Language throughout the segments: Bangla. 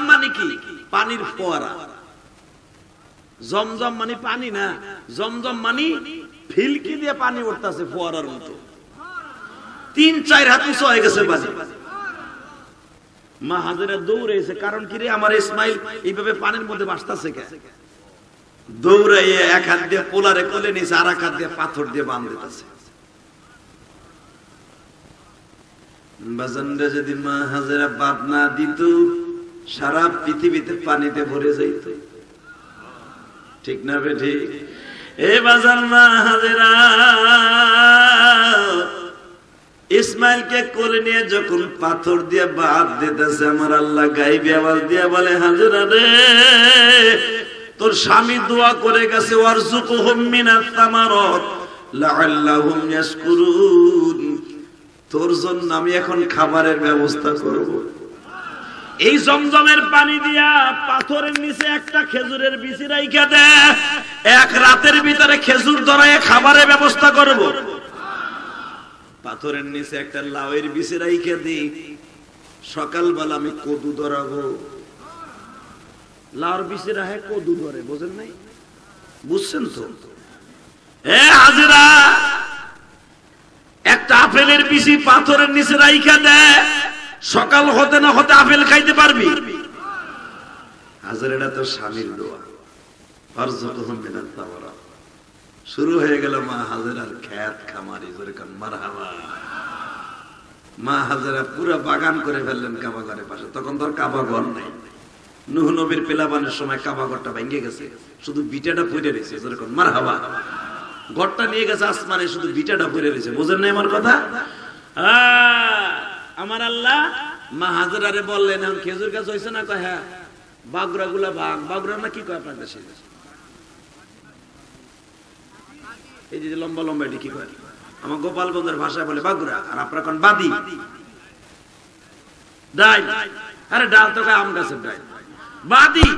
মানে মানে পানি না? জমজম মানে পানি উঠতেছে ফোয়ারার মতো। তিন, চার হাত উঁচু হয়ে গেছে মা হাজেরা দৌড়েছে কারণ কি রে, আমার ইসমাইল এইভাবে পানির মধ্যে বাসতেছে কে? দৌড়াইয়ে এক হাত দিয়ে পোলারে কোলে নিছে, আর এক হাত দিয়ে পাথর দিয়ে বান দিতেছে। বাজানরা যদি মা হাজেরা বাদ না দিত, সারা পৃথিবীতে পানিতে ভরে যাইত। ঠিক না বে ঠিক? এ বাজার মা হাজেরা, ইসমাইলকে কোলে নিয়ে যখন পাথর দিয়ে বাদ দিতেছে, আমার আল্লাহ গাইবে আওয়াজ দিয়ে বলে, হাজেরা রে তোর স্বামী দোয়া করে গেছে তোর জন্য আমি এখন খাবারের ব্যবস্থা করব। এই জমজমের পানি দিয়া পাথরের নিচে একটা খেজুরের বিচি রাইখা দে। এক রাতের ভিতরে খেজুর ধরায় খাবারের ব্যবস্থা করব। পাথরের নিচে একটা লাউয়ের বিচি রাইখা দি। সকালবেলা আমি কদু ধরাবো। রাহে কদু ধরে, বোঝেন নাই? বুঝছেন তো? এ হাজিরা, একটা আপেলের পাথরের নিচে রাইখা দে, সকাল হতে না হতে আপেল খাইতে পারবি। হাজার এটা তো স্বামীর দোয়া। শুরু হয়ে গেল মা হাজারার খ্যাত খামারি যেরকম মারহাবা। মা হাজারা পুরো বাগান করে ফেললেন কাবা ঘরের পাশে। তখন তোর কাবা ঘর নাই। নুহ নবীর পেলাবানের সময় কাবা ঘরটা ভেঙে গেছে। শুধু বিটাটা রয়েছে যেরকম মারহাবা। ঘরটা নিয়ে গেছে আসমানে, শুধু বিটাটা রয়েছে। বোঝেন না আমার কথা? আমার আল্লাহ মা বললেন, এখন খেজুর গাছ হয়েছে না কয় হ্যাঁ গুলা না কি কয় আপনার দেশে? এই যে লম্বা লম্বা এটি কি কয়? আমার গোপালগঞ্জের ভাষায় বলে বাগুরা, আর আপনার কোন বাদি? ডাই আরে ডাল তো আম গাছের ডাই বাদি।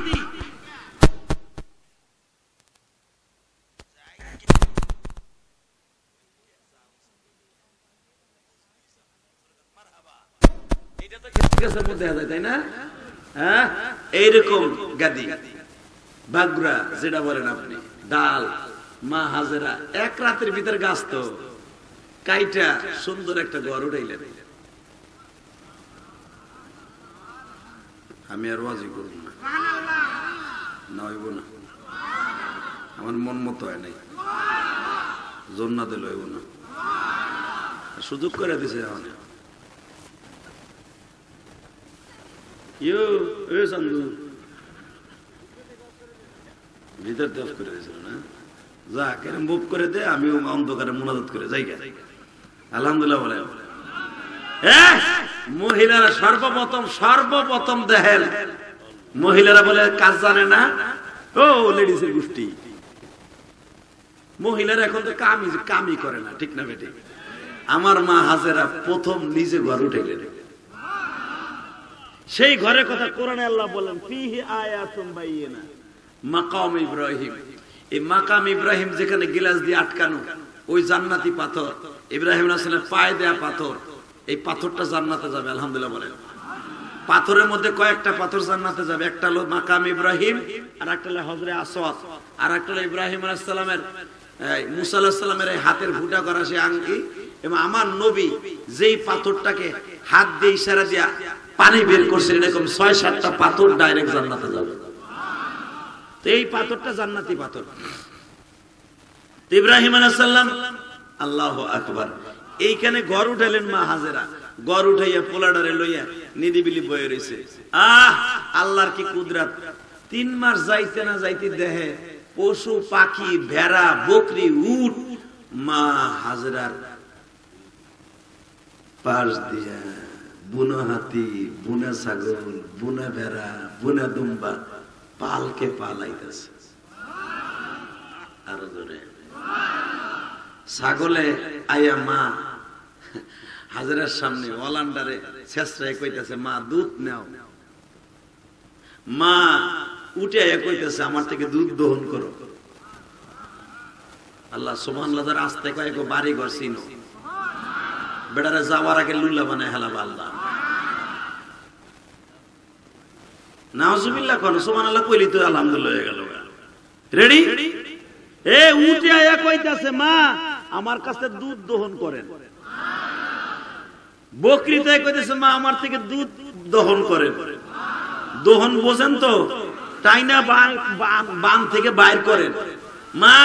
হ্যাঁ ডাল, মা এক রাতের ভিতর গাছ তো। কাইটা সুন্দর একটা ঘর আমি আর ওয়াজি করব হইব আমার মন মতো হয় নাই। জন্নাতে লইব না। সুযোগ করে দিছে দেফ করে দে, আমি করে যাই। আলহামদুলিল্লাহ মহিলারা সর্বপ্রথম সর্বপ্রথম দেখেন মহিলারা বলে, কাজ জানে না? ও, লেডিসের গোষ্ঠী। মহিলারা এখন তো কামি কামি করে না, ঠিক না বেটি? আমার মা হাজেরা প্রথম নিজে ঘর উঠে গেলেন সেই ঘরের কথা কোরআনে আল্লাহ বলেন ফিহি আয়াতুম বাইয়িনা। মাকাম ইব্রাহিম। এই মাকাম ইব্রাহিম যেখানে গিলাস দিয়ে আটকানো, ওই জান্নাতি পাথর। ইব্রাহিম রাসূলের পায়ে দেয়া পাথর। এই পাথরটা জান্নাতে যাবে, আলহামদুলিল্লাহ বলেন। পাথরের মধ্যে কয়েকটা পাথর জান্নাতে যাবে। একটা হলো মাকাম ইব্রাহিম আর একটা হলো হজরে আসওয়াদ আর একটা হলো ইব্রাহিম আলাইহিস সালামের মুসা আলাইহিস সালামের এই হাতের ফুটা করা সেই আঙ্গি এবং আমার নবী যেই পাথরটাকে হাত দিয়ে ইশারা দিয়া পানি বের করছে, এরকম ছয় সাতটা পাথর ডাইরেক্ট জান্নাতে যাবে। তো এই পাথরটা জান্নাতি পাথর। ইব্রাহিম আলাইসাল্লাম আল্লাহ আকবার। এইখানে ঘর উঠাইলেন মা হাজেরা। ঘর উঠাইয়া পোলাডারে লইয়া নিদিবিলি বয়ে রয়েছে আহ, আল্লাহর কি কুদরাত? তিন মাস যাইতে না যাইতে দেহে পশু, পাখি, ভেড়া, বকরি, উট, মা হাজরার পাশ দিয়া বুনো হাতি, বুনা ছাগল, বুনা ভেড়া, বুনা দুম্বা পালকে পালাইতেছে। আরও জোরে। ছাগলে আয়া মা হাজারের সামনে ওলান্ডারে শেষরায় কইতেছে, মা, দুধ নেও। মা উঠে কইতেছে, আমার থেকে দুধ দহন করো। আল্লাহ সুমান লাদার আসতে কয়েক বাড়ি ঘর চিনো। বেড়ারে যাওয়ার আগে লুল্লা বানায় হেলাবা আল্লাহ নাওজুবিল্লাহ কোন সুমান আল্লাহ কইলি তো আলহামদুলিল্লাহ হয়ে গেল রেডি এ, উঠে আয়া কইতাছে, মা, আমার কাছে দুধ দহন করেন। মা আমার থেকে দুধ দহন দহন বোঝেন তো? তাই না বান থেকে বাইর করেন? মা,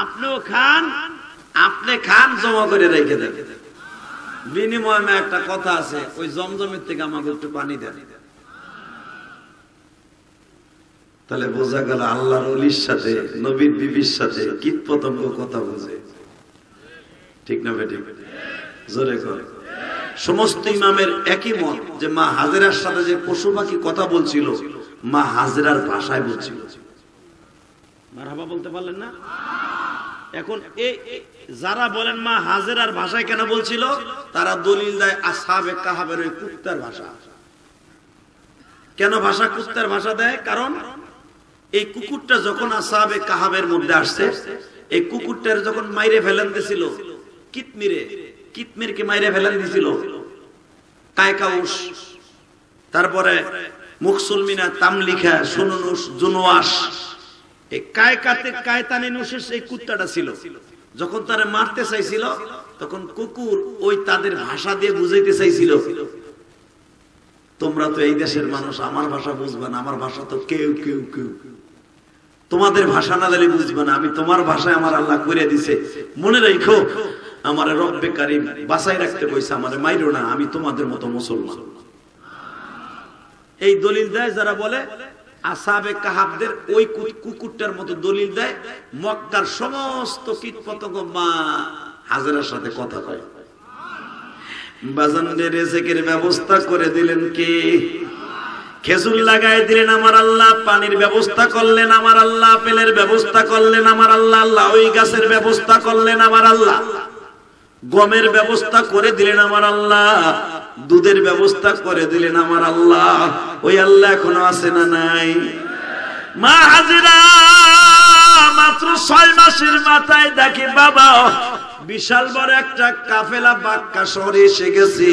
আপনিও খান, আপনি খান, জমা করে রেখে দেন। বিনিময়ে একটা কথা আছে, ওই জমজমের থেকে আমাকে একটু পানি দেন। তাহলে বোঝা গেল আল্লাহর অলির সাথে, নবীর বিবির সাথে কীট পতঙ্গ কথা বোঝে। ঠিক না বেটি? জোরে করে। সমস্ত ইমামের একই মত যে মা হাজেরার সাথে যে পশু পাখি কথা বলছিল, মা হাজেরার ভাষায় বলছিল। মারহাবা বলতে পারলেন না? এখন এই যারা বলেন মা হাজেরার ভাষায় কেন বলছিল, তারা দলিল দেয় আসাবে কাহাবের ওই কুত্তার ভাষা। কেন ভাষা কুত্তার ভাষা দেয়? কারণ এই কুকুরটা যখন আসাবে কাহাবের মধ্যে আসছে, এই কুকুরটার যখন মাইরে ফেলেন দিছিল কিতমিরে কিতমিরকে মাইরে ফেলেন দিছিল। কায়কাউস তারপরে মুকসুলমিনা তামলিখা সুনুনুস জুনুয়াস এই কায়কাতে কায়তানি কায়তানিনুসের এই কুত্তাটা ছিল। যখন তারা মারতে চাইছিল, তখন কুকুর ওই তাদের ভাষা দিয়ে বুঝাইতে চাইছিল। তোমরা তো এই দেশের মানুষ, আমার ভাষা বুঝবে না, আমার ভাষা তো কেউ কেউ কেউ। তোমাদের ভাষা না দিলে বুঝবে না, আমি তোমার ভাষায় আমার আল্লাহ করে দিছে। মনে রাখো আমার রব্বে কারিম বাসাই রাখতে কইছে, আমার মাইরো না, আমি তোমাদের মতো মুসলমান। এই দলিল দেয় যারা বলে, আসাবে কাহাবদের ওই কুকুরটার মতো দলিল দেয়, মক্কার সমস্ত কীট পতঙ্গ মা হাজারের সাথে কথা কয়। বাজানদের রেজেকের ব্যবস্থা করে দিলেন কে? খেজুর লাগাই দিলেন আমার আল্লাহ, পানির ব্যবস্থা করলেন আমার আল্লাহ, আপেলের ব্যবস্থা করলেন আমার আল্লাহ ওই গাছের ব্যবস্থা করলেন আমার আল্লাহ। গমের ব্যবস্থা করে দিলেন আমার আল্লাহ। দুধের ব্যবস্থা করে দিলেন আমার আল্লাহ। ওই আল্লাহ এখনও আছে না নাই? মা হাজিরা, মাত্র ছয় মাসের মাথায় দেখি বাবা, বিশাল বড় একটা কাফেলা বাক্কা শহরে এসে গেছি।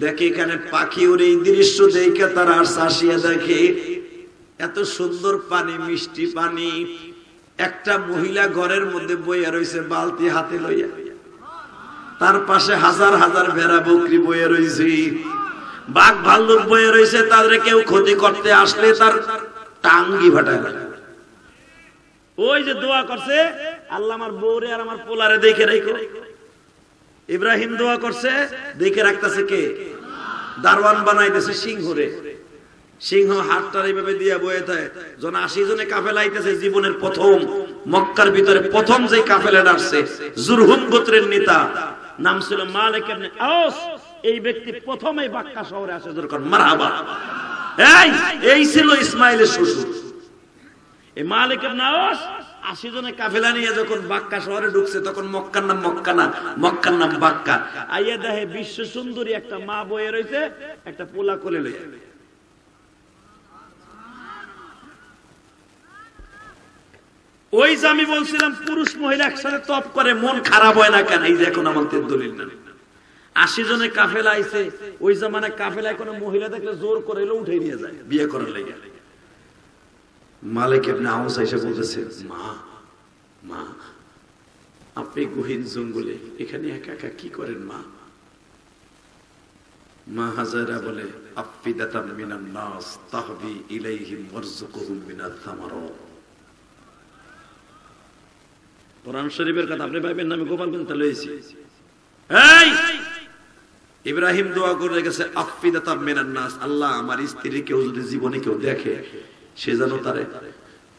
দেখে এখানে পাখি উড়ে এই দৃশ্য দেখে তারা আর শাসিয়া দেখে। এত সুন্দর পানি, মিষ্টি পানি। একটা মহিলা ঘরের মধ্যে বইয়া রয়েছে বালতি হাতে লইয়া। তার পাশে হাজার হাজার ভেড়া, বকরি বইয়ে রয়েছে বাঘ ভাল্লুক বইয়ে রয়েছে তাদের কেউ ক্ষতি করতে আসলে তার টাঙ্গি ভাটায় ওই যে দোয়া করছে, আল্লাহ আমার বউরে আর আমার পোলারে দেখে রেখো। ইব্রাহিম দোয়া করছে, দেখে রাখতেছে কে? দারওয়ান বানাইতেছে সিংহরে। সিংহ হাতটার এইভাবে দিয়ে বয়ে থাকে জন আশি জনে কাফেলা আইতেছে, জীবনের প্রথম, মক্কার ভিতরে প্রথম যে কাফেলা আসছে, জুরহুম গোত্রের নেতা। নাম ছিল মালিক ইবনে আওস। এই ব্যক্তি প্রথমেই বাক্কা শহরে আসে দরকার মারহাবা। এই এই ছিল ইসমাইলের শ্বশুর। এই মালিক ইবনে আওস আশি জনে কাফেলা নিয়ে যখন বাক্কা শহরে ঢুকছে, তখন মক্কার নাম মক্কা মক্কার নাম বাক্কা। আইয়া দেখে বিশ্ব সুন্দরী একটা মা বয়ে রয়েছে একটা পোলা কোলে লইয়া। ওই যে আমি বলছিলাম, পুরুষ মহিলা একসাথে তপ করে, মন খারাপ হয় না কেন? এই যে এখন আমাদের দলিল না। আশি জনে কাফেলা আইছে, ওই জামানে কাফেলায় কোনো মহিলা দেখলে জোর করে এলো উঠে নিয়ে যায়, বিয়ে করার লেগে। মালিক এমনি আউস বলতেছে, মা মা, আপনি গহীন জঙ্গলে, এখানে একা একা কি করেন, মা? মা হাজারা বলে আফিদাতাম মিনান নাস, তাহবি ইলাইহিম ওয়ারযুকুহুম মিনাত থামারাত কোরআন শরীফের কথা আপনি ভাইবেন নামে গোপালগঞ্জ তা লয়েছি এই! ইব্রাহিম দোয়া করে রেখেছে আফিদাতা মিনান নাস আল্লাহ আমার স্ত্রী কেউ যদি জীবনে কেউ দেখে, সে যেন তারে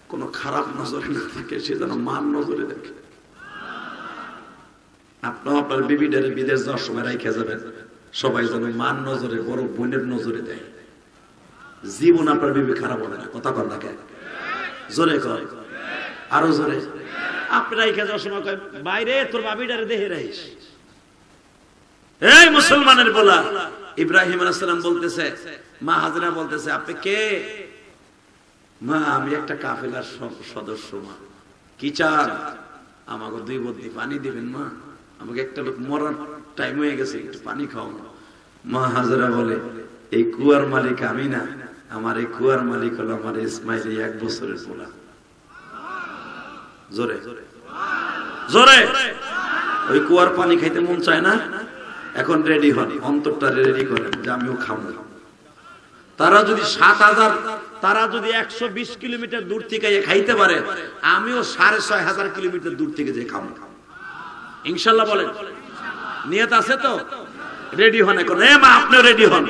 কোন খারাপ নজরে না থাকে, সে যেন মান নজরে দেখে। আপনার আপনার বিবিডারে বিদেশ যাওয়ার সময় রাইখে যাবেন, সবাই যেন মান নজরে, বড় বোনের নজরে দেয়। জীবন আপনার বিবি খারাপ হবে না, কথা কর দেখে জোরে কয়। আরও জোরে। আপনারা এখানে যাওয়ার সময় কয়, বাইরে তোর বাবিডারে দেহে রাইস এই মুসলমানের বলা, ইব্রাহিম আলাইসালাম বলতেছে, মা হাজরা বলতেছে, আপনি কে? মা, আমি একটা কাফেলার সদস্য, মা। কি চান? আমাকে দুই বদ্দি পানি দিবেন, মা। আমাকে একটা লোক মরার টাইম হয়ে গেছে, একটু পানি খাও মা হাজরা বলে, এই কুয়ার মালিক আমি না। আমার এই কুয়ার মালিক হলো আমার ইসমাইল এক বছরের পোলা। জোরে। জোরে। ওই কুয়ার পানি খাইতে মন চায় না, এখন রেডি হন, অন্তরটা রেডি করেন যে আমিও খাব তারা যদি সাত হাজার, তারা যদি একশো বিশ কিলোমিটার দূর থেকে খাইতে পারে, আমিও সাড়ে ছয় হাজার কিলোমিটার দূর থেকে যে খাব ইনশাল্লাহ বলেন। নিয়ত আছে তো? রেডি হন এখন। এ মা, আপনিও রেডি হন।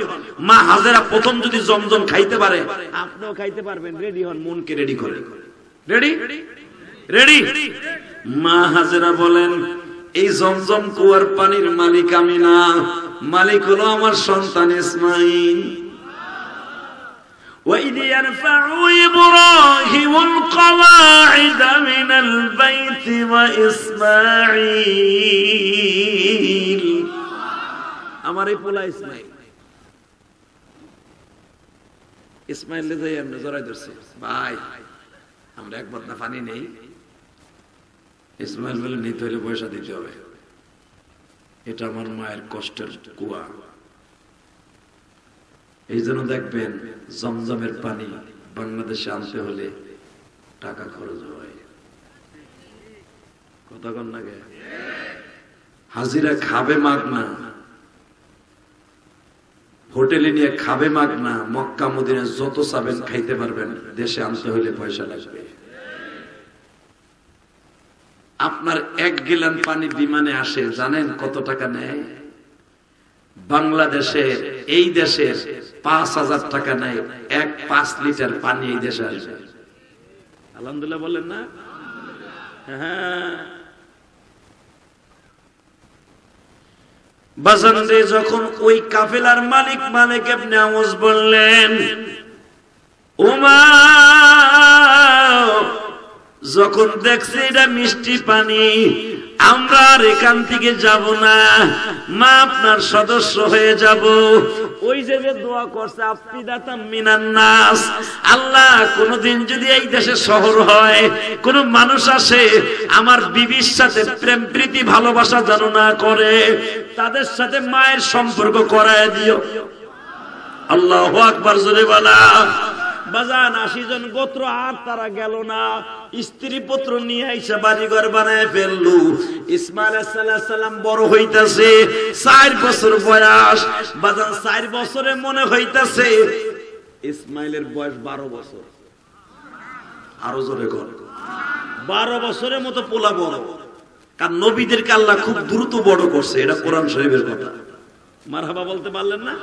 মা হাজারা প্রথম যদি জমজম খাইতে পারে, আপনিও খাইতে পারবেন। রেডি হন, মনকে রেডি করে রেডি রেডি মা হাজারা বলেন এই জমজম কুয়ার পানির মালিক আমি না মালিক হলো আমার সন্তান ইসমাইল وإذ يرفع إبراهيم القواعد من البيت وإسماعيل আমার এই পোলা ইসমাইল ইসমাইল লে যাই আমরা জড়াই ধরছি ভাই আমরা একবার না পানি নেই ইসমাইল বলে, নিতে হলে পয়সা দিতে হবে। এটা আমার মায়ের কষ্টের কুয়া। এই জন্য দেখবেন, জমজমের পানি বাংলাদেশে আনতে হলে টাকা খরচ হয়। কথা কন না হাজিরা খাবে মাগ না হোটেলে নিয়ে খাবে মাগ না মক্কা মদিনে যত চাবেন, খাইতে পারবেন। দেশে আনতে হলে পয়সা লাগবে। আপনার এক গিলান পানি বিমানে আসে, জানেন কত টাকা নেয়? বাংলাদেশের এই দেশের পাঁচ হাজার টাকা নেয়, এক পাঁচ লিটার পানি এই দেশে আসবে। আলহামদুলিল্লাহ বলেন না? হ্যাঁ। বাজারে যখন ওই কাফেলার মালিক মালিক আপনি আওয়াজ বললেন ওমা যখন দেখছে এটা মিষ্টি পানি, আমরা আর এখান থেকে যাব না। মা আপনার সদস্য হয়ে যাব। ওই যে যে দোয়া করছে আপনি দাতাম মিনান নাস। আল্লাহ, কোনদিন যদি এই দেশে শহর হয়, কোন মানুষ আসে, আমার বিবির সাথে প্রেম প্রীতি, ভালোবাসা যেন না করে, তাদের সাথে মায়ের সম্পর্ক করায় দিও। আল্লাহ আকবার, জোরে বলা। বাজান আশি জন গোত্র আর তারা গেল না। স্ত্রী পুত্র নিয়ে আইসা বাড়ি ঘর বানায় ফেললু। ইসমাইল সাল্লাম বড় হইতাছে, চার বছর বয়স। বাজান চার বছরে মনে হইতাছে, ইসমাইলের বয়স বারো বছর। আরও জোরে কর বারো বছরের মতো পোলা বড়। কারণ নবীদেরকে আল্লাহ খুব দ্রুত বড় করছে, এটা কোরআন শরীফের কথা। মারহাবা বলতে পারলেন না?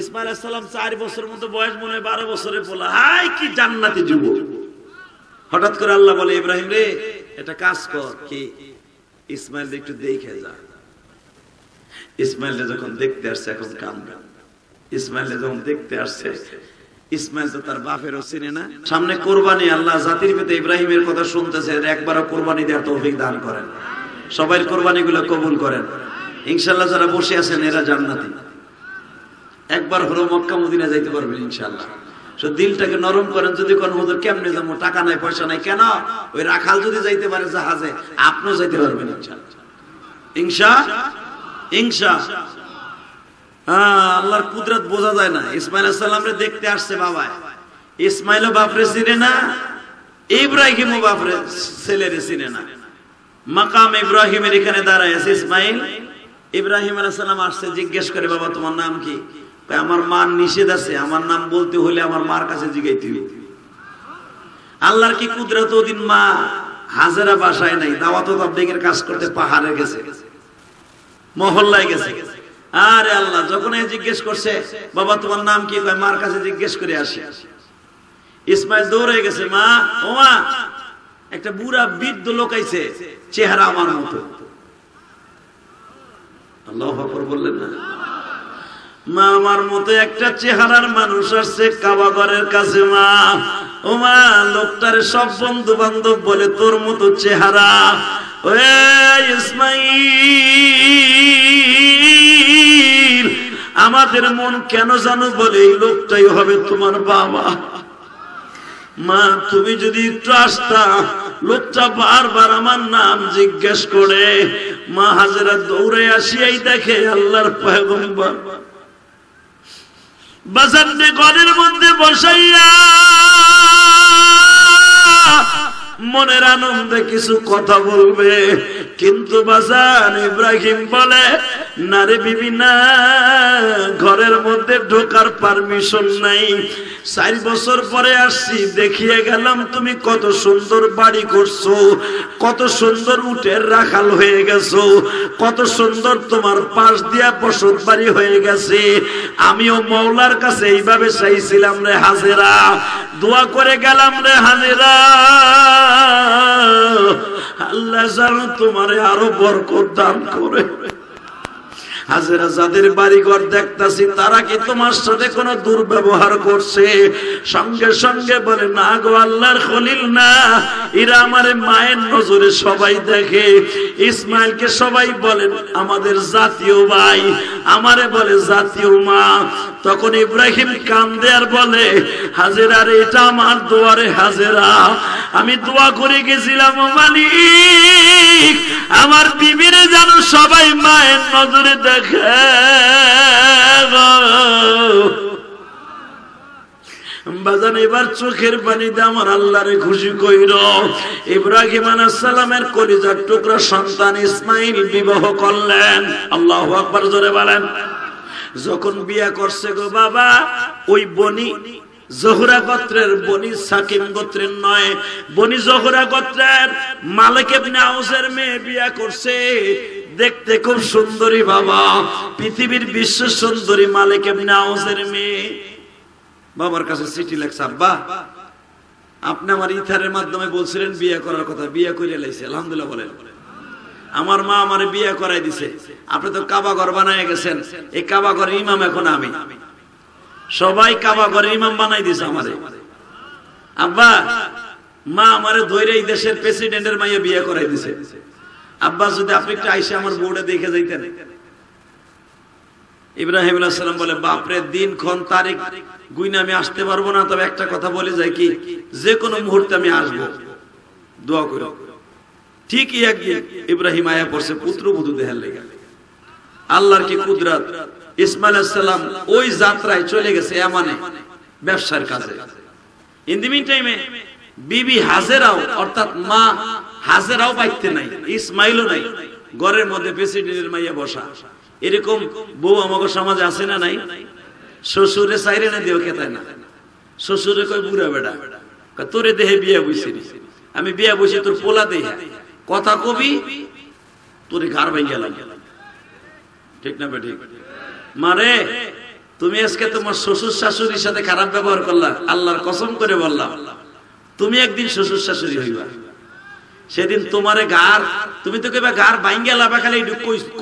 ইসমাইল সালাম চার বছর মতো বয়স মনে হয় বারো বছরে বলা হাই কি জান্নাতি যুব হঠাৎ করে আল্লাহ বলে, ইব্রাহিম রে এটা কাজ কর, কি? ইসমাইল একটু দেখে যা। ইসমাইল যখন দেখতে আসছে, এখন কান ইসমাইল যখন দেখতে আসছে, ইসমাইল তো তার বাপেরও চিনে না। সামনে কোরবানি, আল্লাহ জাতির পেতে ইব্রাহিমের কথা শুনতেছে একবারও কোরবানি দেওয়ার তৌফিক দান করেন। সবাই কোরবানি গুলো কবুল করেন। ইনশাল্লাহ যারা বসে আছেন, এরা জান্নাতি। একবার হলো মক্কা মদিনা যাইতে পারবেন ইনশাল্লাহ দিলটাকে নরম করেন, যদি কোন হুজুর, কেমনে যাব? টাকা নাই, পয়সা নাই, কেন? ওই রাখাল যদি যাইতে পারে জাহাজে, আপনিও যাইতে পারবেন আল্লাহর কুদরত বোঝা যায় না। ইসমাইল দেখতে আসছে বাবা। ইসমাইলও বাপরে চিনে না, ইব্রাহিমও বাপরে ছেলেরে চিনে না। মাকাম ইব্রাহিমের এখানে দাঁড়ায় আছে ইসমাইল। ইব্রাহিম আলাইসাল্লাম আসছে, জিজ্ঞেস করে, বাবা, তোমার নাম কি? আমার মার নিষেধ আছে, আমার নাম বলতে হলে আমার মার কাছে জিগাইতে আল্লাহর কি কুদরত ওদিন মা হাজারা বাসায় নাই, দাওয়াত তাবলিগের কাজ করতে পাহাড়ে গেছে, মহল্লায় গেছে। আরে আল্লাহ, যখন জিজ্ঞেস করছে, বাবা, তোমার নাম কি? কয়, মার কাছে জিজ্ঞেস করে আসে। ইসমাইল দৌড়ে গেছে, মা, ও মা, একটা বুড়া বৃদ্ধ লোক আইছে, চেহারা আমার মতো। আল্লাহ বললেন না। মা, আমার মতো একটা চেহারার মানুষ আসছে কাবাগরের কাছে, মা। ও মা, লোকটার সব বন্ধু বান্ধব বলে তোর মতো চেহারা। ইসমাইল আমাদের মন কেন জানো বলে এই লোকটাই হবে তোমার বাবা। মা, তুমি যদি একটু আসতা, লোকটা বারবার আমার নাম জিজ্ঞেস করে, মা, হাজেরা দৌড়ে আসিয়াই দেখে আল্লাহর পয়গম্বর। বাজারে ঘরের মধ্যে বসাইয়া মনের আনন্দে কিছু কথা বলবে। কিন্তু বাজান ইব্রাহিম বলে, নারে বিবি না, ঘরের মধ্যে ঢোকার পারমিশন নাই। চার বছর পরে আসছি, দেখিয়ে গেলাম তুমি কত সুন্দর বাড়ি করছ, কত সুন্দর উঠের রাখাল হয়ে গেছো, কত সুন্দর তোমার পাশ দিয়া বসত বাড়ি হয়ে গেছে। আমিও মৌলার কাছে এইভাবে চাইছিলাম রে হাজেরা। দোয়া করে গেলাম রে হাজেরা। আল্লাহ জানো তোমারে আরও বরকত দান করে। হাজেরা, যাদের বাড়ি ঘর দেখতাছি, তারা কি তোমার সাথে দুর্ব্যবহার করছে? সঙ্গে সঙ্গে বলে, না গো, আল্লাহর খলিল না। এরা আমার মায়ের নজরে সবাই দেখে। ইসমাইলকে সবাই বলেন, আমাদের জাতীয় ভাই। আমারে বলে, জাতীয় মা। তখন ইব্রাহিম কান্দে আর বলে, হাজেরা রে, এটা আমার দোয়ারে হাজেরা। আমি দোয়া করে গেছিলাম মালিক, আমার বিবিরে যেন সবাই মায়ের নজরে দেখে বাজান, এবার চোখের পানিতে আমার আল্লাহরে খুশি কইর। ইব্রাহিম আলাইসালামের কলিজার টুকরা সন্তান ইসমাইল বিবাহ করলেন। আল্লাহ আকবার, জোরে বলেন। যখন বিয়া করছে গো বাবা, ওই বনি জোহরা গোত্রের বনি সাকিম গোত্রের নয়। বনি জহুরা গোত্রের মালিক ইবনে আউসের মেয়ে বিয়া করছে। দেখতে খুব সুন্দরী বাবা। পৃথিবীর বিশ্ব সুন্দরী মালিক ইবনে আউসের মেয়ে। বাবার কাছে চিঠি লেখছে, আব্বা, আপনি আমার ইথারের মাধ্যমে বলছিলেন বিয়ে করার কথা, বিয়ে করে লাইছে, আলহামদুলিল্লাহ বলেন। আমার মা আমার বিয়ে করাই দিছে। আপনি তো কাবা ঘর বানায় গেছেন। এই কাবা ঘরের ইমাম এখন আমি। সবাই কাবা ঘরের ইমাম বানাই দিছে আমারে। আব্বা, মা আমারে ধৈর্য এই দেশের প্রেসিডেন্টের মাইয়া বিয়ে করাই দিছে। আব্বা, যদি আপনি একটু আইসে আমার বোর্ডে দেখে যাইতেন। ইব্রাহিম সালাম বলে, বাপরে, দিন ক্ষণ তারিখ গুইনা আমি আসতে পারব না। তবে একটা কথা বলে যাই কি যে কোনো মুহূর্তে আমি আসব। দোয়া করো। ঠিকই একদিন ইব্রাহিম আয়া পড়ছে পুত্র বধূ দেহার লেগে। আল্লাহর কি কুদরত? ইসমাইল ওই যাত্রায় চলে গেছে এমানে, ব্যবসার কাজে। টাইমে বিবি হাজেরাও, অর্থাৎ মা হাজেরাও পাইতে নাই, ইসমাইলও নাই, ঘরের মধ্যে প্রেসিডেন্টের মাইয়া বসা। এরকম বউ আমাকে সমাজে আছে না নাই? শ্বশুরে চাইরে না দিও খেতায় না? শ্বশুরে কয়, বুড়া বেড়া তোরে দেহে বিয়া বইছি আমি বিয়া বসি তোর পোলা দেহে। কথা কবি, তোরে ঘর ভাই গেলাম ঠিক না বে ঠিক মারে তুমি আজকে তোমার শ্বশুর শাশুড়ির সাথে খারাপ ব্যবহার করলা, আল্লাহর কসম করে বললাম। তুমি একদিন শ্বশুর শাশুড়ি হইবা। সেদিন তোমারে গার তুমি তো কইবা গার ভাঙ্গা লাভা খালি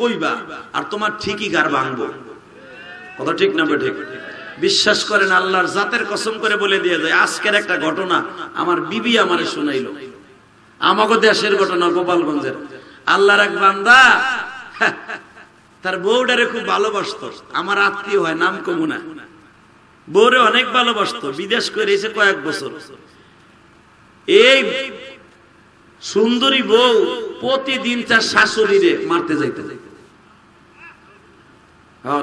কইবা, আর তোমার ঠিকই গার ভাঙবো। কথা ঠিক না ঠিক বিশ্বাস করেন, আল্লাহর জাতের কসম করে বলে দিয়ে যায়, আজকের একটা ঘটনা আমার বিবি আমারে শুনাইলো। আমাকে দেশের ঘটনা গোপালগঞ্জের। আল্লাহর এক বান্দা তার বউডারে খুব ভালোবাসত। আমার আত্মীয় হয়, নাম কমুনা। বউরে অনেক ভালোবাসত, বিদেশ করে এসে কয়েক বছর। এই সুন্দরী বউ প্রতিদিন তার শাশুড়িরে মারতে যাইতে। হ্যাঁ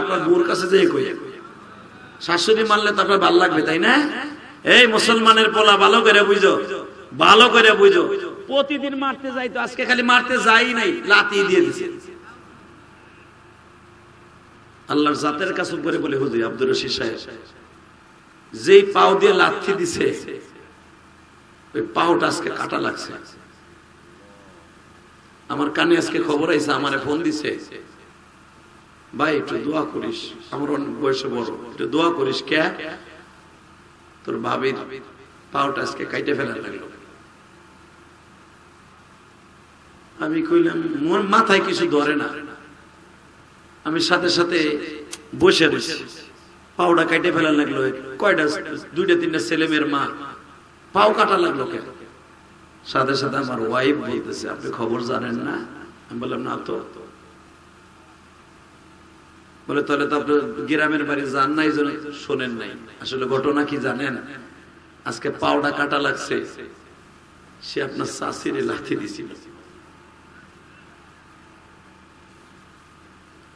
আপনার বউর কাছে যে কই? শাশুড়ি মারলে তো আপনার ভালো লাগবে, তাই না? এই মুসলমানের পোলা, ভালো করে বুঝো। ভালো করে বুঝো। প্রতিদিন মারতে যাইতো, আজকে খালি মারতে যাই নাই লাতি দিয়ে আল্লাহর জাতের কাছে করে বলে, হুজুর, আব্দুর রশিদ সাহেব, যেই পাও দিয়ে লাথি দিছে, ওই পাওটা আজকে কাটা লাগছে। আমার কানে আজকে খবর আইছে, আমারে ফোন দিছে, ভাই, একটু দোয়া করিস, আমার অনেক বয়সে বড়, একটু দোয়া করিস, কে? তোর ভাবির পাওটা আজকে কাইটে ফেলার লাগল। আমি কইলাম মাথায় কিছু ধরে না। আমি সাথে সাথে বসে রয়েছি। পাওটা কাইটে ফেলার লাগল কয়টা দুইটা, তিনটা ছেলে মেয়ের মা। পাও কাটা লাগল কেন? সাথে সাথে আমার ওয়াইফ বলতেছে, আপনি খবর জানেন না? আমি বললাম, না তো। বলে, তাহলে তো আপনার গ্রামের বাড়ি যান নাই শোনেন নাই। আসলে ঘটনা কি জানেন? আজকে পাওটা কাটা লাগছে। সে আপনার শাশিরে লাথি দিছিল।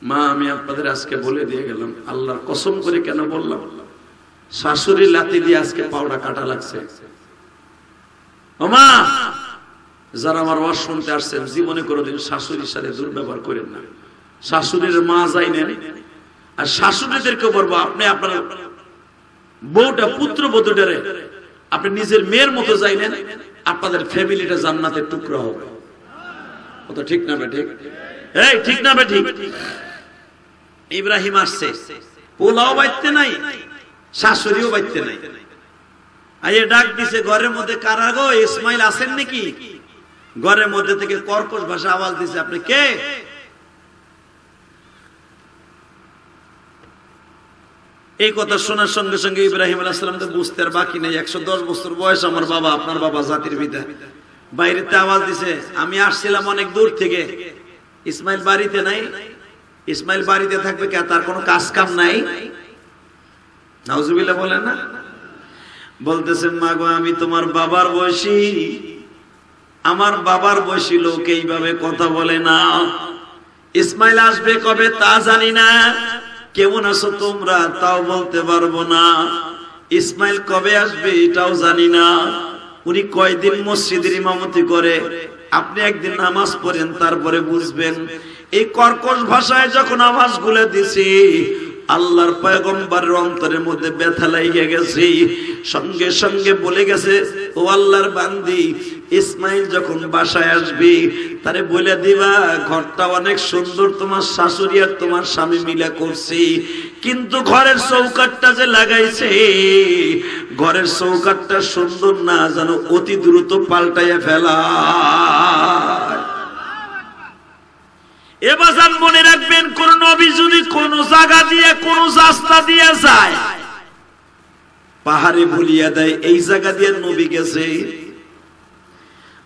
মা, আমি আপনাদের আজকে বলে দিয়ে গেলাম, আল্লাহর কসম করে কেন বললাম? শাশুড়ি লাতি দিয়ে আজকে পাউডা কাটা লাগছে। মা, যারা আমার ওয়াজ শুনতে আসছেন, জীবনে কোনোদিন শাশুড়ির সাথে দুর্ব্যবহার করেন না। শাশুড়ির মা যাই নেন, আর শাশুড়িদেরকে বলব, আপনি আপনার বউটা, পুত্র বধূটারে, আপনি নিজের মেয়ের মতো যাই নেন, আপনাদের ফ্যামিলিটা জান্নাতের টুকরা হবে। ঠিক না বে ঠিক? এই, ঠিক না বে ঠিক? ইব্রাহিম আসছে। পোলাও বাইতে নাই, শাশুড়িও বাইতে নাই। আইয়ে ডাক দিছে, ঘরের মধ্যে কারা গো? ইসমাইল আছেন নাকি? ঘরের মধ্যে থেকে কর্কশ ভাষা আওয়াজ দিছে, আপনি কে? এই কথা শোনার সঙ্গে সঙ্গে ইব্রাহিম আলাহাম তো বুঝতে আর বাকি নেই। একশো দশ বছর বয়স আমার বাবা, আপনার বাবা জাতির পিতা। বাইরেতে আওয়াজ দিছে, আমি আসছিলাম অনেক দূর থেকে। ইসমাইল বাড়িতে নাই ইসমাইল বাড়িতে থাকবে কে? তার কোনো কাজ কাম নাই। নাউজুবিল্লা বলেন না? বলতেছেন মা গো আমি তোমার বাবার বয়সী। আমার বাবার বয়সী লোক এইভাবে কথা বলে না। ইসমাইল আসবে কবে তা জানি না। কেমন আছো তোমরা? তাও বলতে পারব না। ইসমাইল কবে আসবে এটাও জানি না। উনি কয়দিন মসজিদের ইমামতি করে। আপনি একদিন নামাজ পড়েন, তারপরে বুঝবেন এই কর্কশ ভাষায় যখন আওয়াজ গুলে দিছি, আল্লাহর পয়গম্বরের অন্তরের মধ্যে ব্যথা লাগিয়ে গেছে। সঙ্গে সঙ্গে বলে গেছে, ও আল্লাহর বান্দি, ইসমাইল যখন বাসায় আসবি, তারে বলে দিবা, ঘরটা অনেক সুন্দর, তোমার শাশুড়ি আর তোমার স্বামী মিলে করছি। কিন্তু ঘরের চৌকাটটা যে লাগাইছে, ঘরের চৌকাটটা সুন্দর না, যেন অতি দ্রুত পাল্টাইয়া ফেলা এবার মনে রাখবেন, কোন নবী যদি কোন জায়গা দিয়ে, কোন রাস্তা দিয়ে যায়, পাহাড়ে ভুলিয়া দেয়, এই জায়গা দিয়ে নবী গেছে।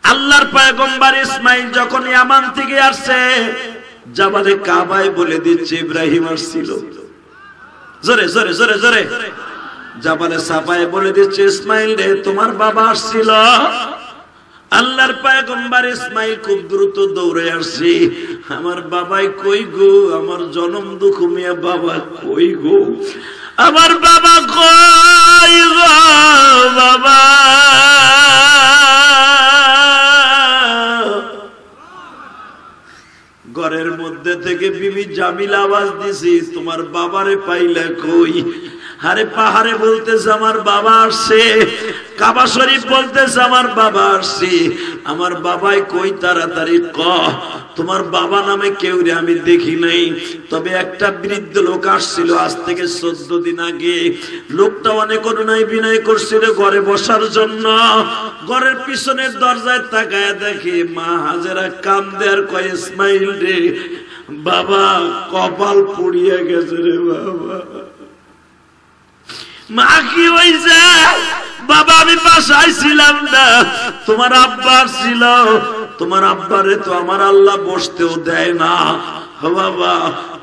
আল্লাহর পয়গম্বর ইসমাইল যখন ইয়ামান থেকে আসছে, জাবালে কাবায় বলে দিচ্ছে, ইব্রাহিম আসছিল। জোরে জোরে জোরে জোরে। জাবালে সাফায় বলে দিচ্ছে, ইসমাইল রে, তোমার বাবা আসছিল। আল্লাহর পায়গম্বর ইসমাইল খুব দ্রুত দৌড়ে আসছি। আমার বাবাই কই গো? আমার জনম দুঃখ মিয়া বাবা কই গো? আমার বাবা কই গো বাবা? ঘরের মধ্যে থেকে বিবি জামিল আওয়াজ দিছি, তোমার বাবারে পাইলে কই? আরে পাহাড়ে বলতেছে, আমার বাবা আসছে। কাবা শরীফ বলতেছে, আমার বাবা আসছে। আমার বাবাই কই তাড়াতাড়ি ক, তোমার বাবা নামে কেউ রে আমি দেখি নাই। তবে একটা বৃদ্ধ লোক আসছিল আজ থেকে চোদ্দ দিন আগে। লোকটা অনেক অনুনয় বিনয় করছিল ঘরে বসার জন্য। ঘরের পিছনের দরজায় তাকায় দেখে, মা হাজারা কাম দেয়ার কয়, ইসমাইল রে, বাবা কপাল পুড়িয়ে গেছে রে বাবা। মা কি হয়েছে বাবা, আমি বাসায় ছিলাম না। তোমার আব্বার ছিল। তোমার আব্বারে তো আমার আল্লাহ বসতেও দেয় না। বাবা।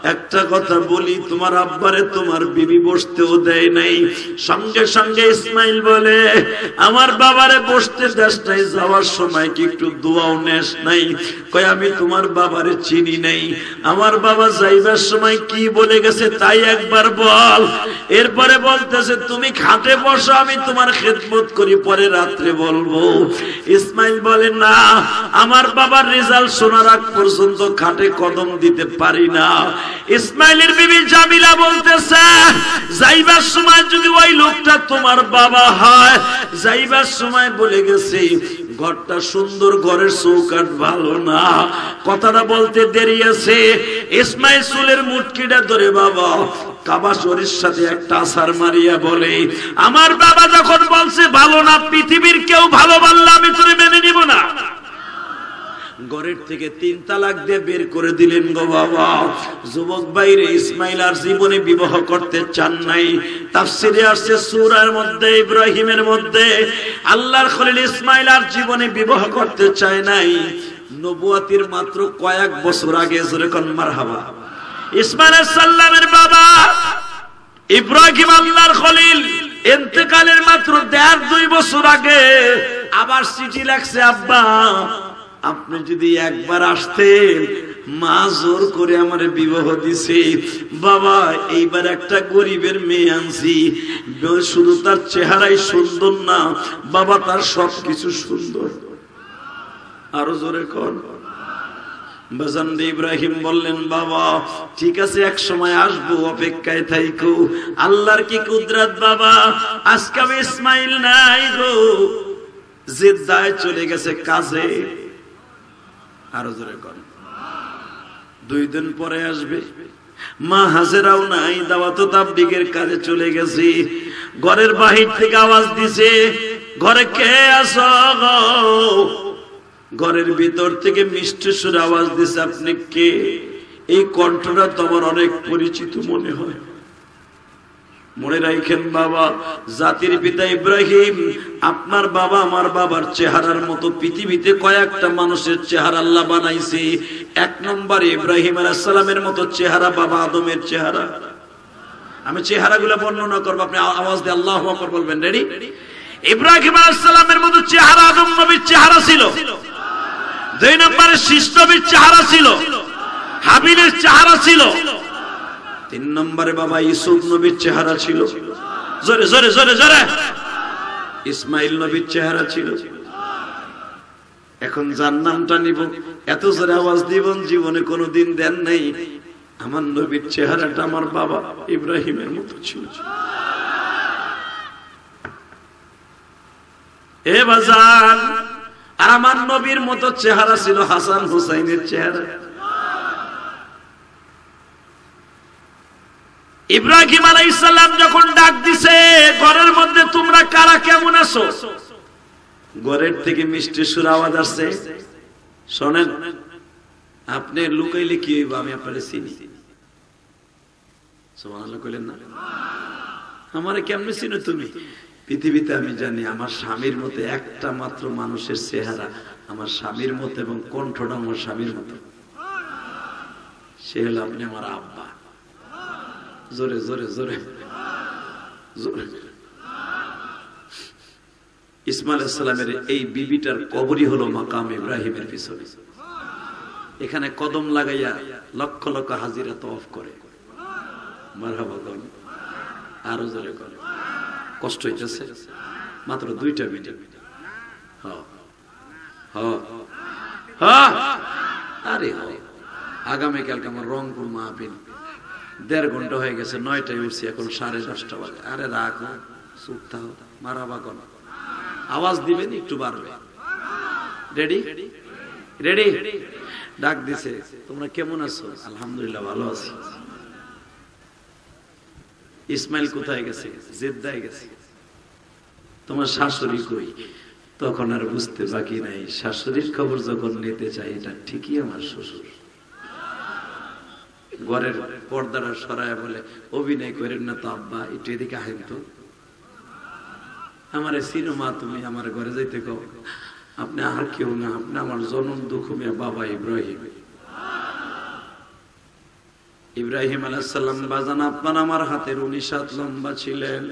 একটা কথা বলি, তোমার আব্বারে তোমার বিবি বসতেও দেয় নাই। সঙ্গে সঙ্গে ইসমাইল বলে, আমার বাবারে বসতে দেশ নাই, যাওয়ার সময় কি একটু দোয়াও নেস নাই? কয়, আমি তোমার বাবারে চিনি নাই। আমার বাবা যাইবার সময় কি বলে গেছে তাই একবার বল। এরপরে বলতেছে, তুমি খাটে বসো, আমি তোমার খেদমত করি, পরে রাত্রে বলব। ইসমাইল বলে, না, আমার বাবার রেজাল্ট শোনার আগ পর্যন্ত খাটে কদম দিতে পারি না। ইসমাইলের বিবি জামিলা বলতেছে, যাইবার সময় যদি ওই লোকটা তোমার বাবা হয়, যাইবার সময় বলে গেছে, ঘরটা সুন্দর, ঘরের চৌকাট ভালো না। কথাটা বলতে দেরি আছে। ইসমাইল চুলের মুটকিটা ধরে বাবা, কাবা শরীর সাথে একটা আসার মারিয়া বলে, আমার বাবা যখন বলছে ভালো না, পৃথিবীর কেউ ভালো বললে আমি তোরে মেনে নিব না। ঘরের থেকে তিন তালাক দিয়ে বের করে দিলেন গো বাবা। যুবক বাইরে ইসমাইল আর জীবনে বিবাহ করতে চান নাই। তাফসিরে আসছে সূরার মধ্যে, ইব্রাহিমের মধ্যে। আল্লাহর খলিল ইসমাইল আর জীবনে বিবাহ করতে চায় নাই। নবুয়াতির মাত্র কয়েক বছর আগে যেরকম মারহাবা। ইসমাইল সাল্লামের বাবা, ইব্রাহিম আল্লাহর খলিল ইন্তেকালের মাত্র দেড় দুই বছর আগে আবার চিঠি লাগছে আব্বা আপনি যদি একবার আসতেন, মা জোর করে আমার বিবাহ দিছে। বাবা, এইবার একটা গরিবের মেয়ে আনছি। শুধু তার চেহারাই সুন্দর না, বাবা তার সবকিছু সুন্দর। আরও জোরে কর ইব্রাহিম বললেন, বাবা, ঠিক আছে, এক সময় আসব, অপেক্ষায় থাইকো। আল্লাহর কি কুদরত, বাবা? আজকে ইসমাইল নাই গো। জিদ্দায় চলে গেছে কাজে। আরও জোরে কর। দুই দিন পরে আসবে। মা হাজেরাও নাই, দাওয়াত তাবলিগের কাজে চলে গেছি। ঘরের বাহির থেকে আওয়াজ দিছে, ঘরে কে আসো ঘরের ভিতর থেকে মিষ্টি সুর আওয়াজ দিছে, আপনি কে? এই কণ্ঠটা তোমার অনেক পরিচিত মনে হয়। মনে রাখেন বাবা, জাতির পিতা ইব্রাহিম, আপনার বাবা আমার বাবার চেহারার মতো পৃথিবীতে কয়েকটা মানুষের চেহারা আল্লাহ বানাইছে। এক নম্বর ইব্রাহিম আলাইসালামের মতো চেহারা বাবা আদমের চেহারা। আমি চেহারাগুলো বর্ণনা করব, আপনি আওয়াজ দিয়ে আল্লাহ আকবর বলবেন, রেডি? ইব্রাহিম আলাইসালামের মতো চেহারা আদম নবীর চেহারা ছিল। দুই নম্বরে শীষ নবীর চেহারা ছিল। হাবিলের চেহারা ছিল। তিন নম্বরে বাবা ইসুফ নবীর চেহারা ছিল। জোরে জোরে জোরে জোরে। ইসমাইল নবীর চেহারা ছিল। এখন যার নামটা নিব, এত জোরে আওয়াজ দিব, জীবনে কোনো দিন দেন নাই। আমার নবীর চেহারাটা আমার বাবা ইব্রাহিমের মতো ছিল। এ বাজান আর আমার নবীর মতো চেহারা ছিল হাসান হুসাইনের চেহারা। ইব্রাহিম আলাইসাল্লাম যখন ডাক দিছে, ঘরের মধ্যে তোমরা কারা কেমন আছো? ঘরের থেকে মিষ্টি সুর আওয়াজ আসছে। শোনেন, আপনি লুকাইলে কি হইব? আমি আপনার চিনি। চিনো তুমি? পৃথিবীতে আমি জানি আমার স্বামীর মতো একটা মাত্র মানুষের চেহারা আমার স্বামীর মতো এবং কণ্ঠটা আমার স্বামীর মতো। সে হলো আপনি আমার আব্বা। জোরে জোরে জোরে জোরে ইসমাইল ইসলামের এই বিবিটার কবরই হলো মাকাম ইব্রাহিমের পিছনে। এখানে কদম লাগাইয়া লক্ষ লক্ষ হাজিরা তফ করে। আরও জোরে করে কষ্ট হইতেছে। মাত্র দুইটা মিনিট। আরে আগামীকালকে আমার রংপুর মাহফিল। দেড় ঘণ্টা হয়ে গেছে, নয়টায় উঠছি এখন সাড়ে দশটা বাজে। আরে রাখো, চুপ মারা বাগন আওয়াজ দিবেন, একটু বাড়বে। রেডি রেডি ডাক দিছে, তোমরা কেমন আছো? আলহামদুলিল্লাহ, ভালো আছি। ইসমাইল কোথায় গেছে? জেদ্দায় গেছে। তোমার শাশুড়ি কই? তখন আর বুঝতে বাকি নাই। শাশুড়ির খবর যখন নিতে চাই, এটা ঠিকই আমার শ্বশুর। ঘরের পর্দাটা সরায় বলে, অভিনয় করেন না তো আব্বা, একটু এদিকে আহেন তো। আমার সিনেমা তুমি, আমার ঘরে যাইতে কো আপনি আর কেউ না, আপনি আমার জনম দুঃখ মেয়ে বাবা ইব্রাহিম। ইব্রাহিম আলাহাল্লাম বাজান আপনার আমার হাতের উনিশ হাত লম্বা ছিলেন।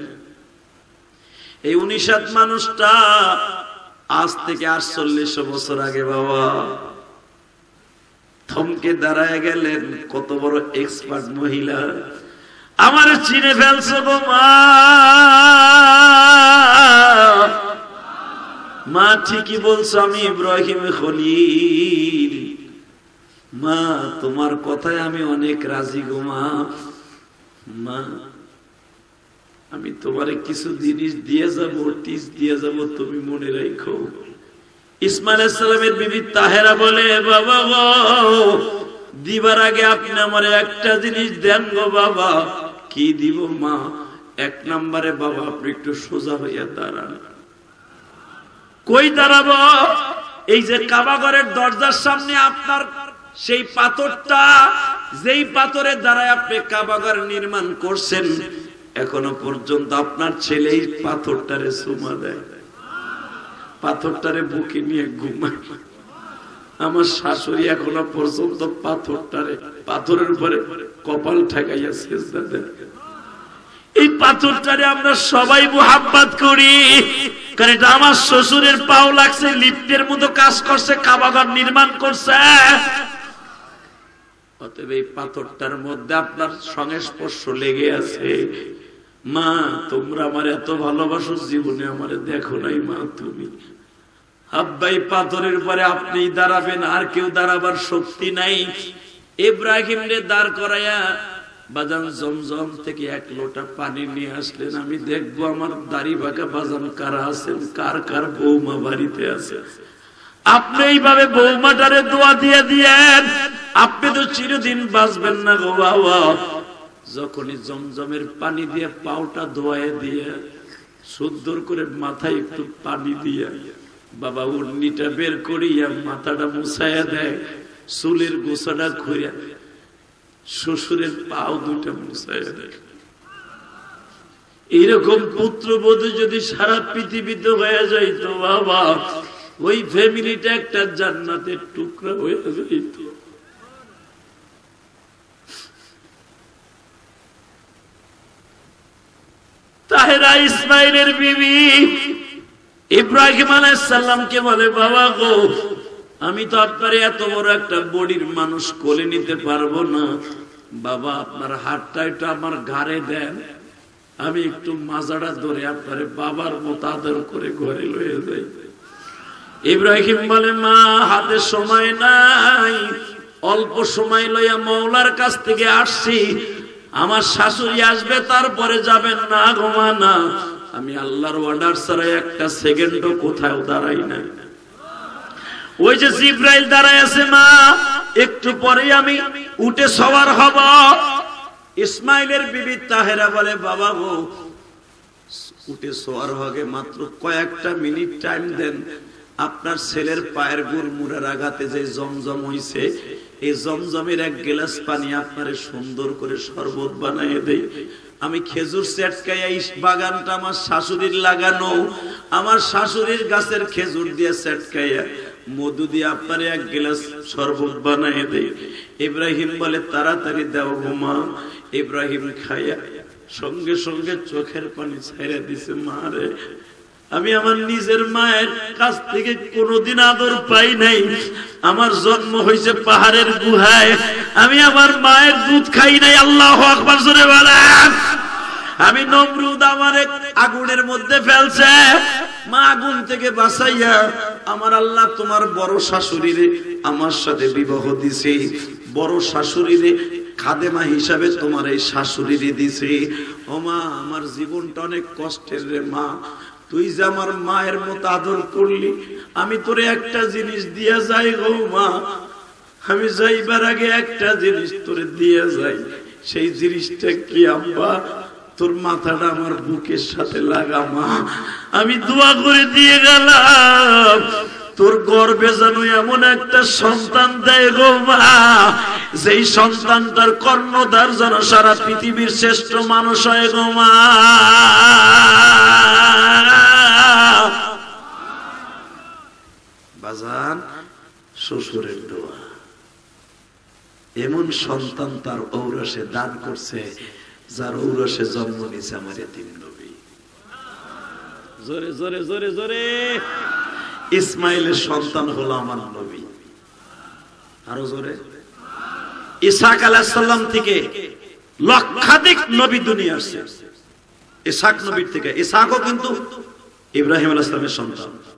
এই উনিশ মানুষটা আজ থেকে আটচল্লিশ বছর আগে, বাবা থমকে দাঁড়ায় গেলেন কত বড় এক্সপার্ট মহিলা। আমার চিনে ফেলছো গো মা। ঠিকই বলছো আমি ইব্রাহিম খলিল। মা, তোমার কথায় আমি অনেক রাজি গো মা। মা, আমি তোমারে কিছু জিনিস দিয়ে যাব টিস দিয়ে যাব, তুমি মনে রাখো ইসমাইল বিবি তাহেরা বলে, বাবা গো, দিবার আগে আপনি আমার একটা জিনিস দেন গো বাবা। কি দিব মা? এক নম্বরে বাবা, আপনি একটু সোজা হইয়া দাঁড়ান। কই এই যে কাবাগরের দরজার সামনে আপনার সেই পাথরটা, যেই পাথরের দ্বারাই আপনি কাবাগর নির্মাণ করছেন, এখনও পর্যন্ত আপনার ছেলে এই পাথরটারে সুমা দেয়। পাথরটারে বুকে নিয়ে ঘুমায়। আমার শাশুড়ি এখনও পর্যন্ত পাথরটারে, পাথরের উপরে কপাল ঠেকাইয়া শেষ দেয়। এই পাথরটারে আমরা সবাই মোহাব্বত করি, কারণ এটা আমার শ্বশুরের পাও লাগছে, লিফটের মতো কাজ করছে কাবাগর নির্মাণ করছে। অতএব এই পাথরটার মধ্যে আপনার সংস্পর্শ লেগে আছে। মা, তোমরা আমার এত ভালোবাসো, জীবনে আমার দেখো নাই মা তুমি। আব্বাই পাথরের পরে আপনি দাঁড়াবেন, আর কেউ দাঁড়াবার শক্তি নাই। ইব্রাহিম রে দাঁড় করাইয়া বাজান জমজম থেকে এক লোটা পানি নিয়ে আসলেন। আমি দেখব আমার দাড়ি বাঁকা বাজান কারা আছেন, কার কার বৌমা বাড়িতে আছে। আপনি এইভাবে বৌমাটারে দোয়া দিয়ে দিয়েন, আপনি তো চিরদিন বাঁচবেন না গো বাবা। যখনই জমজমের পানি দিয়ে পাউটা ধোয়ায় দিয়ে সুন্দর করে মাথায় একটু পানি দিয়ে বাবা উন্নিটা বের করিয়া মাথাটা মুছাইয়া দেয়, চুলের গোসাটা ঘুরিয়া শ্বশুরের পাও দুটা মুছাইয়া দেয়। এইরকম পুত্রবধূ যদি সারা পৃথিবীতে হয়ে যাইত, বাবা, ওই ফ্যামিলিটা একটা জান্নাতের টুকরা হয়ে যাইত। তাহেরা ইসমাইলের বিবি ইব্রাহিম আলাইসাল্লামকে বলে, বাবা গো, আমি তো আপনার এত বড় একটা বডির মানুষ, কোলে নিতে পারব না। বাবা, আপনার হাতটা একটু আমার ঘাড়ে দেন। আমি একটু মাজাটা ধরে আপনার বাবার মতো আদর করে ঘরে লয়ে যাই। ইব্রাহিম বলে, মা, হাতে সময় নাই। অল্প সময় লইয়া মৌলার কাছ থেকে আসছি। আমার শাশুড়ি আসবে, তারপরে যাবেন না ঘুমা না আমি আল্লাহর অর্ডার ছাড়া একটা সেকেন্ডও কোথাও দাঁড়াই না ওই যে জিব্রাইল দাঁড়ায় আছে মা, একটু পরে আমি উঠে সবার হব। ইসমাইলের বিবি তাহেরা বলে, বাবা গো, উঠে সোয়ার হবে মাত্র কয়েকটা মিনিট টাইম দেন। আপনার ছেলের পায়ের গুড়মুড়ার আঘাতে যে জমজম হইছে, এই জমজমের এক গ্লাস পানি আপনারে সুন্দর করে শরবত বানাইয়ে দেই। আমি খেজুর সেটকাইয়া এই বাগানটা আমার শাশুড়ির লাগানো। আমার শাশুড়ির গাছের খেজুর দিয়ে সেটকাইয়া মধু দিয়ে আপনার এক গ্লাস শরবত বানাই দেয় ইব্রাহিম বলে, তাড়াতাড়ি দেও মা। ইব্রাহিম খাইয়া সঙ্গে সঙ্গে চোখের পানি ছাইরা দিছে, মা রে আমি আমার নিজের মায়ের কাছ থেকে কোনোদিন আদর পাই নাই। আমার জন্ম হয়েছে পাহাড়ের গুহায়। আমি আমার মায়ের দুধ খাই নাই, আল্লাহ আকবার, জোরে বলেন। আমি নমরুদ আমার আগুনের মধ্যে ফেলছে। মা আগুন থেকে বাঁচাইয়া আমার আল্লাহ তোমার বড় শাশুড়িরে আমার সাথে বিবাহ দিছে। বড় শাশুড়িরে খাদেমা হিসাবে তোমার এই শাশুড়িরে দিছে। ও মা, আমার জীবনটা অনেক কষ্টের রে মা। তুই যে আমার মায়ের মতো আদর করলি, আমি তোরে একটা জিনিস দিয়া যাই গো মা। আমি যাইবার আগে একটা জিনিস তোরে দিয়া যাই, সেই জিনিসটা কি আব্বা? তোর মাথাটা আমার বুকের সাথে লাগা মা। আমি দোয়া করে দিয়ে গেলাম তোর গর্বে যেন এমন একটা সন্তান দেয় গো মা, যেই সন্তানটার কর্ণধার যেন সারা পৃথিবীর শ্রেষ্ঠ মানুষ হয় গো মা। বাজান, শ্বশুরের দোয়া। এমন সন্তান তার ঔরসে দান করছে, যার ঔরসে জন্ম নিছে আমার এতিম নবী। জোরে জোরে জোরে জোরে। ইসমাইলের সন্তান হলো আমার নবী। আরও জোরে। ইসাক আলাহিসাল্লাম থেকে লক্ষাধিক নবী দুনিয়া আসছে। ইসাক নবীর থেকে। ইসাকও কিন্তু ইব্রাহিম আলাহিসামের সন্তান।